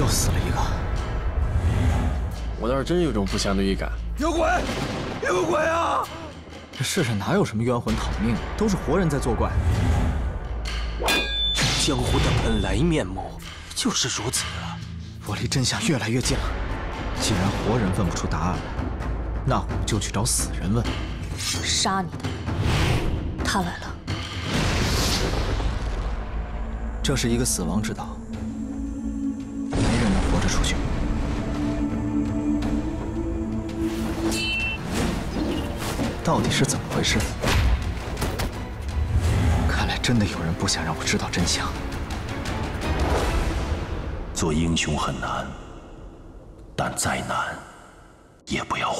又死了一个。我倒是真有种不祥的预感。有鬼！有鬼啊！这世上哪有什么冤魂讨命，都是活人在作怪。江湖的本来面目就是如此啊！我离真相越来越近了。既然活人问不出答案来，那我们就去找死人问。杀你的，他来了。这是一个死亡之岛，出去。到底是怎么回事？看来真的有人不想让我知道真相。做英雄很难，但再难，也不要。